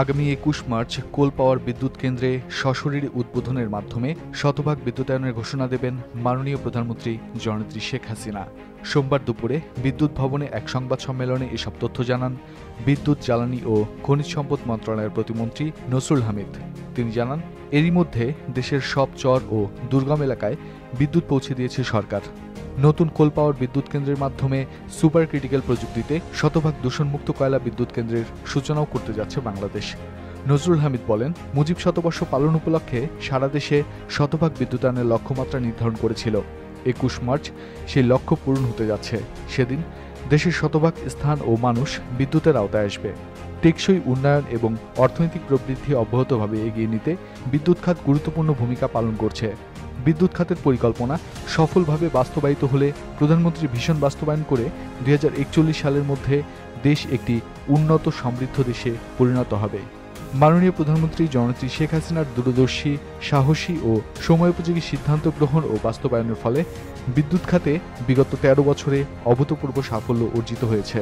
আগামী একুশ মার্চ কোল পাওয়ার বিদ্যুৎ কেন্দ্রে সশরীর উদ্বোধনের মাধ্যমে শতভাগ বিদ্যুতায়নের ঘোষণা দেবেন মাননীয় প্রধানমন্ত্রী জননেত্রী শেখ হাসিনা। সোমবার দুপুরে বিদ্যুৎ ভবনে এক সংবাদ সম্মেলনে এসব তথ্য জানান বিদ্যুৎ, জ্বালানি ও খনিজ সম্পদ মন্ত্রণালয়ের প্রতিমন্ত্রী নসরুল হামিদ। তিনি জানান, এরই মধ্যে দেশের সব চর ও দুর্গম এলাকায় বিদ্যুৎ পৌঁছে দিয়েছে সরকার। নতুন কোল পাওয়ার বিদ্যুৎ কেন্দ্রের মাধ্যমে সুপার ক্রিটিক্যাল প্রযুক্তিতে শতভাগ দূষণমুক্ত কয়লা বিদ্যুৎ কেন্দ্রের সূচনাও করতে যাচ্ছে বাংলাদেশ। নজরুল হামিদ বলেন, মুজিব শতবর্ষ পালন উপলক্ষে সারা দেশে শতভাগ বিদ্যুতায়নের লক্ষ্যমাত্রা নির্ধারণ করেছিল। একুশ মার্চ সেই লক্ষ্য পূরণ হতে যাচ্ছে। সেদিন দেশের শতভাগ স্থান ও মানুষ বিদ্যুতের আওতায় আসবে। টেকসই উন্নয়ন এবং অর্থনৈতিক প্রবৃদ্ধি অব্যাহতভাবে এগিয়ে নিতে বিদ্যুৎ খাত গুরুত্বপূর্ণ ভূমিকা পালন করছে। বিদ্যুৎ খাতের পরিকল্পনা সফলভাবে বাস্তবায়িত হলে প্রধানমন্ত্রী ভীষণ বাস্তবায়ন করে দুই হাজার একচল্লিশ সালের মধ্যে দেশ একটি উন্নত সমৃদ্ধ দেশে পরিণত হবে। মাননীয় প্রধানমন্ত্রী জননেত্রী শেখ হাসিনার দূরদর্শী, সাহসী ও সময়োপযোগী সিদ্ধান্ত গ্রহণ ও বাস্তবায়নের ফলে বিদ্যুৎ খাতে বিগত তেরো বছরে অভূতপূর্ব সাফল্য অর্জিত হয়েছে।